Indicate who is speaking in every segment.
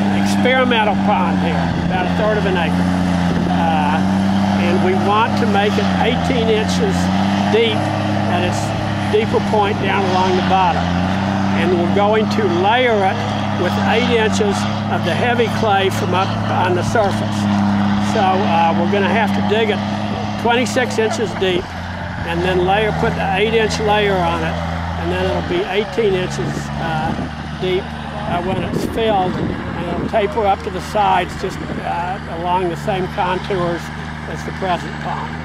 Speaker 1: create experimental pond here, about a third of an acre. Uh, and we want to make it 18 inches deep at its deeper point down along the bottom. And we're going to layer it with eight inches of the heavy clay from up on the surface. So uh, we're going to have to dig it 26 inches deep and then layer, put the eight inch layer on it and then it'll be 18 inches uh, deep uh, when it's filled, it'll taper up to the sides just uh, along the same contours as the present pond.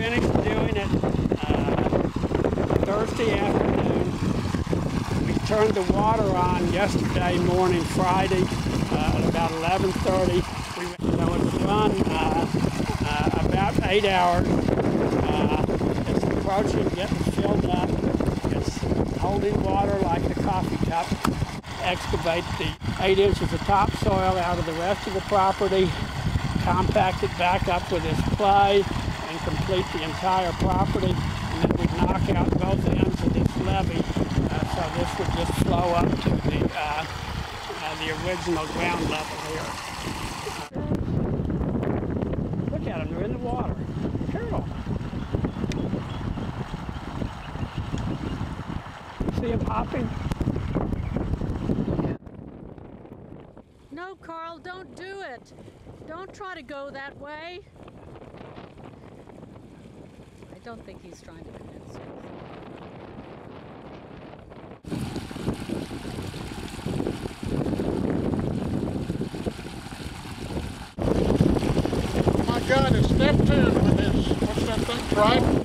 Speaker 1: Finished doing it uh, Thursday afternoon. We turned the water on yesterday morning, Friday, uh, at about 11:30. We so it's run uh, uh, about eight hours. Uh, it's approaching, getting filled up. It's holding water like the coffee cup. Excavate the eight inches of topsoil out of the rest of the property compact it back up with this clay and complete the entire property. And then we'd knock out both ends of this levee uh, so this would just flow up to the, uh, uh, the original ground level here. Look at them, they're in the water. Carol. See them hopping?
Speaker 2: No, Carl, don't do it. Don't try to go that way. I don't think he's trying to convince you.
Speaker 3: My God, it's step two with. What's that thing? Trident?